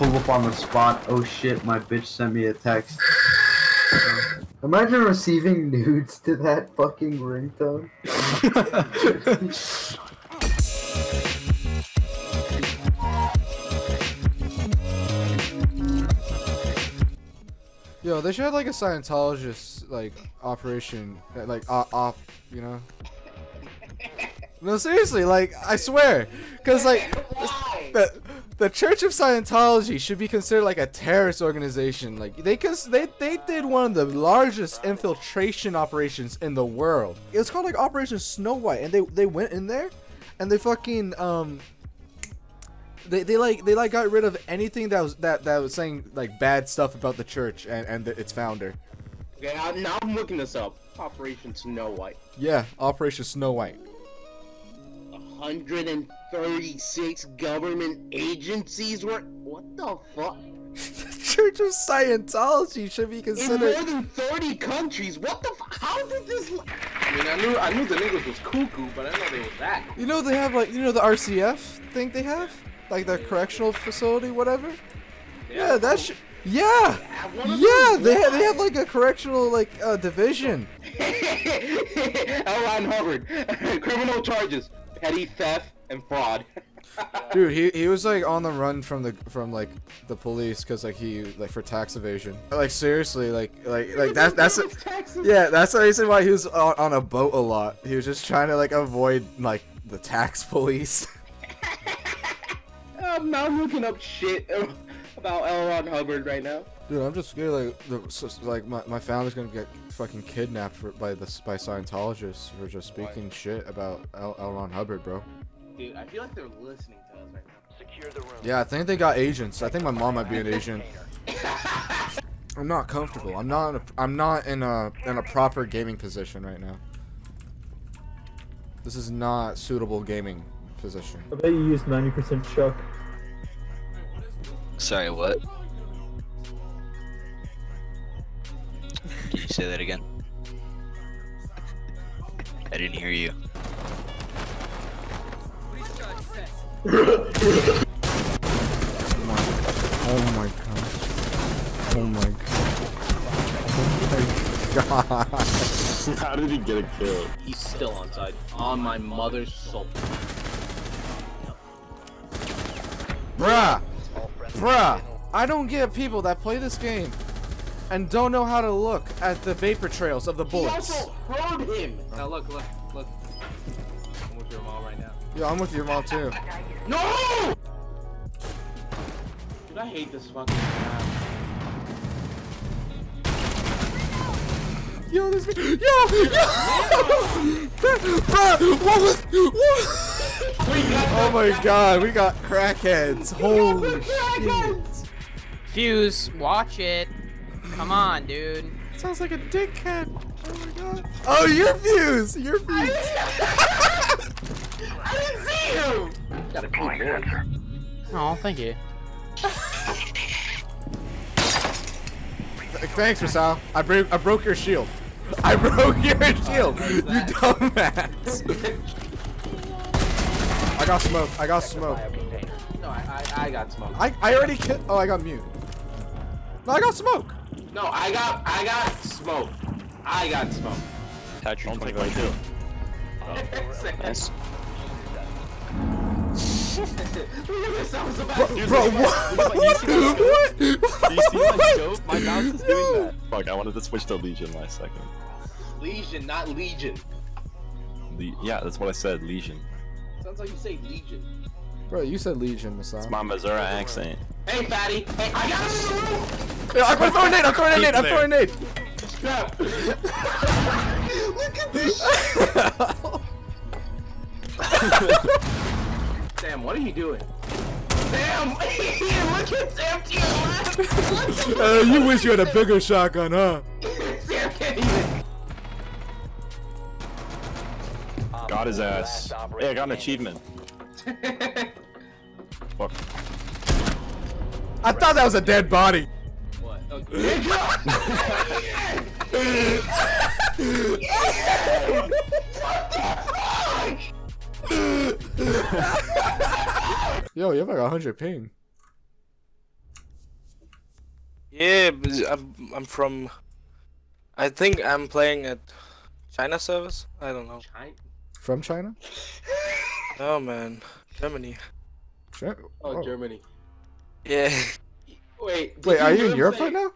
pull up on the spot. Oh shit, my bitch sent me a text. Imagine receiving nudes to that fucking ringtone. Yo, they should have like a Scientologist like operation, like uh, op, you know. No, seriously, like I swear, because like the the Church of Scientology should be considered like a terrorist organization. Like they cons they they did one of the largest infiltration operations in the world. It was called like Operation Snow White, and they they went in there, and they fucking um. They, they like they like got rid of anything that was that that was saying like bad stuff about the church and and the, its founder. Okay, I, now I'm looking this up. Operation Snow White. Yeah, Operation Snow White. 136 government agencies were. What the fuck? The Church of Scientology should be considered. In considered. more than 30 countries. What the? F- how did this? l- I mean, I knew I knew the niggas was cuckoo, but I didn't know they were that. You know they have like you know the RCF thing they have, like their correctional facility, whatever. Yeah, that should. Yeah, Have yeah, they have, they have like a correctional like uh, division. L. Ron Hubbard, criminal charges, petty theft and fraud. Dude, he, he was like on the run from the from like the police because like he like for tax evasion. Like seriously, like like like that's that's a, yeah that's the reason why he was on, on a boat a lot. He was just trying to like avoid like the tax police. I'm not looking up shit about L. Ron Hubbard right now. Dude, I'm just scared like the like my, my family's gonna get fucking kidnapped for, by the by Scientologists for just speaking shit about L. L. Ron Hubbard, bro. Dude, I feel like they're listening to us right now. Secure the room. Yeah, I think they got agents. I think my mom might be an agent. I'm not comfortable. I'm not. In a, I'm not in a in a proper gaming position right now. This is not suitable gaming position. I bet you used 90% Chuck. Sorry, what? Can you say that again? I didn't hear you. Oh my god. Oh my god. Oh my god. How did he get a kill? He's still on side. On my mother's soul. Bruh! Bruh! I don't get people that play this game and don't know how to look at the vapor trails of the bullets. He also heard him. Now look, look, look. I'm with your mom right now. Yo, I'm with your mom too. No! Dude, I hate this fucking map. Yo, this yo, yo! Bruh, what was what? Oh my god, we got crackheads. Holy shit. Fuse, watch it. Come on, dude. Sounds like a dickhead. Oh my god. Oh, you're Fuse! You're Fuse! I didn't see him! Got a cool boy. Oh, thank you. Thanks, Masal. I broke I broke your shield. I broke your shield. You dumbass. I got smoke. I got smoke. No, I, I, I got smoke. I I already killed. Oh, I got mute. No, I got smoke. No, I got, I got smoked. I got smoked. Patrick Don't take my kill. Nice. Sounds about Bro, what? Look at my- you see my scope? What? Do you see my What? scope? My mouse is doing that. Fuck, I wanted to switch to Legion last second. Legion, not Legion. Le- yeah, that's what I said, Legion. Sounds like you say Legion. Bro, you said Legion, Masal. It's my Missouri accent. Hey, fatty. Hey, I got him in the room. Yeah, I'm throwing a nade. I'm throwing a nade. I'm throwing a nade. Crap. Look at this. Sam, what are you doing? Sam, look at Sam to your left. Uh, you wish you had a bigger shotgun, huh? Sam can't even. Got his ass. Hey, I got an achievement. Fuck. I thought that was a dead body. What? Okay. Yo, you have like a hundred ping. Yeah, but I'm, I'm from. I think I'm playing at China service. I don't know. China? From China? Oh man, Germany. Sure. Oh, Oh. Germany. Yeah. Wait. did Wait, are you hear in Europe right now?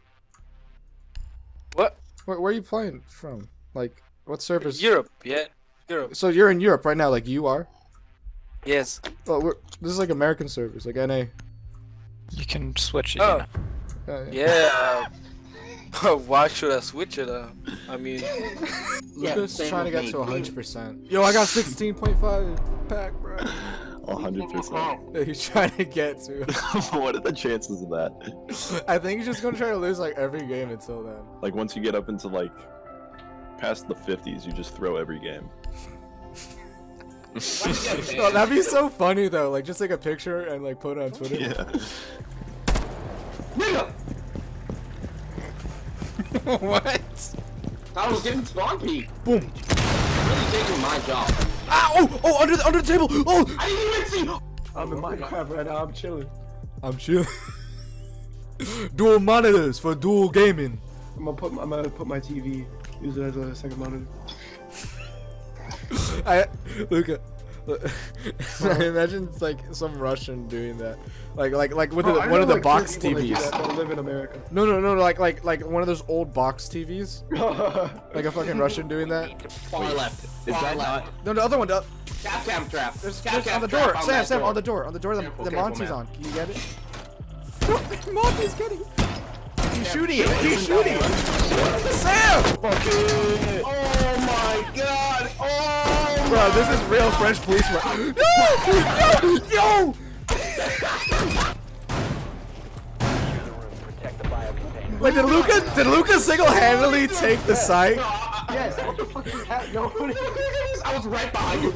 What? Where, where are you playing from? Like, what servers? Europe. Yeah. Europe. So you're in Europe right now, like you are? Yes. Well, we're, this is like American servers, like NA. You can switch it. Oh. Yeah, yeah. Yeah. uh, Why should I switch it? Uh, I mean, Yeah, Lucas same trying to get me. to 100%. Yo, I got 16.5 pack, bro. A hundred percent. He's trying to get to. What are the chances of that? I think he's just gonna try to lose like every game until then. Like once you get up into like past the fifties, you just throw every game. Oh, that'd be so funny though. Like just take a picture and like put it on Twitter. Yeah. Nigga! what? I was getting spawn peek. Boom. Really taking my job. Ah, oh, oh, under the under the table. Oh, I didn't even see. I'm in Minecraft right now. I'm chilling. I'm chilling. dual monitors for dual gaming. I'm gonna put I'm gonna put my TV. Use it as a second monitor. I Luca. I imagine it's like some Russian doing that, like like like with Bro, the, one of the like, box people that do TVs. that that live in America. No, no, no, like like like one of those old box TVs, like a fucking Russian doing that. Far left. Is Far that left. not? No, the other one. Uh, the, Cap cam trap. there's, Cap there's cam on the trap door. Sam, that Sam, door. on the door, on the door. The, Careful, the careful, Monty's man. on. Can you get it? Monty's getting. He's shooting it. He's shooting it. Sam! Oh Bro, this is real French police work. No! Yo! Yo! Wait, did Luca did Luca single-handedly take the site? Yes, what the fuck is that? No, I was right behind you.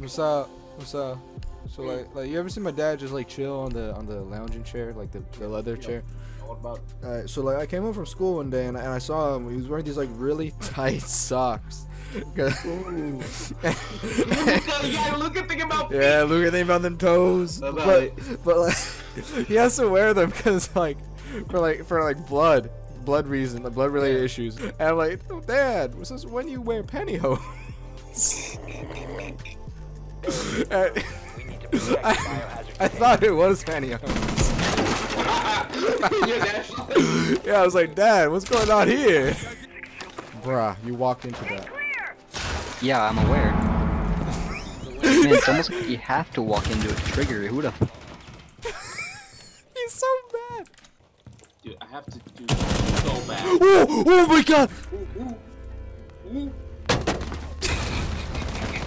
What's up? What's up? So like, like you ever seen my dad just like chill on the on the lounging chair, like the, the leather chair? Alright, so like I came home from school one day and, and I saw him. He was wearing these like really tight socks. you gotta look at about feet. yeah, look at them on them toes. About But it. but like he has to wear them because like for like for like blood blood reason, like blood related issues. And I'm like, oh, Dad, this is when you wear pantyhose. And- I, I thought it was pantyhose. Yeah, I was like, Dad, what's going on here? Bruh, you walked into that. Yeah, I'm aware. Man, it's almost like you have to walk into it to trigger it. Who the He's so bad. Dude, I have to do so bad. Oh, oh my god!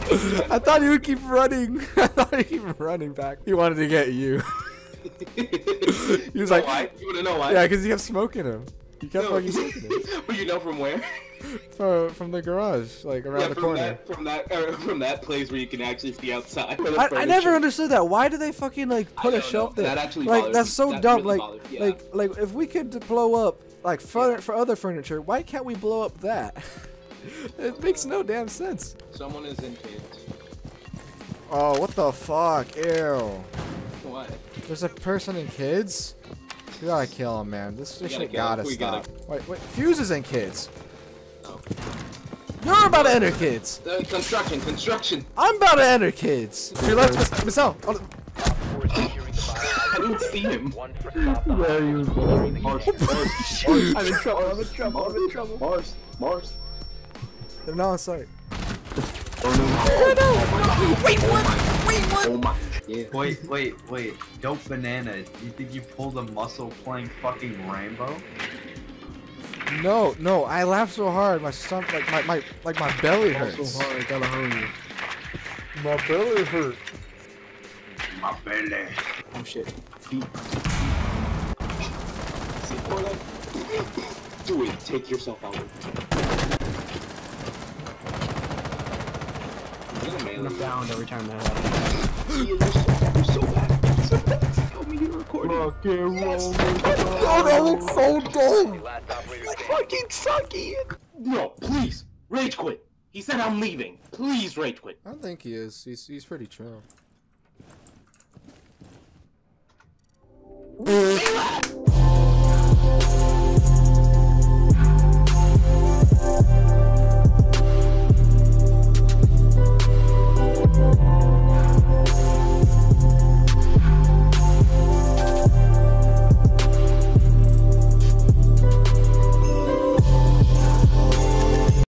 I thought he would keep running. I thought he'd keep running back. He wanted to get you. he was like, why? You wanna know why? yeah, because he kept smoking him. He kept No. fucking smoking him. but you know from where? From, from the garage, like around yeah, the from corner. that, from that, uh, from that place where you can actually see outside. I, I never understood that. Why do they fucking like put a shelf know. there? That actually like that's me. so That dumb. really like yeah. like like if we could blow up like for for other furniture, why can't we blow up that? it makes no damn sense. Someone is in kids. Oh, what the fuck? Ew. What? There's a person in kids? You gotta kill him, man. This, this gotta shit gotta stop. gotta- Wait, wait. Fuse is in kids. Oh. You're about to enter kids. Uh, construction, construction. I'm about to enter kids. To your left, Miss- Michelle. Oh, I didn't see him. Where are you going? Mars, I'm in trouble. I'm in trouble. I'm in trouble. Mars, Mars. They're not on site. Oh my. Yeah. Wait, wait, wait. Dope banana. You think you pulled a muscle playing fucking Rambo? No, no. I laughed so hard. My stomach, like my, my, like my belly hurts. So hard, gotta hurry. My belly hurt. My belly. Oh shit. Feet. See, pour. Do it. Take yourself out. You're a man. down every time that happens. You're so. You're so bad. You're so bad. Tell me you're recording. Rock and roll. Oh, that looks so dumb. Fucking sucky. No, please. Rage quit. He said I'm leaving. Please rage quit. I don't think he is. He's, he's pretty chill. Bye.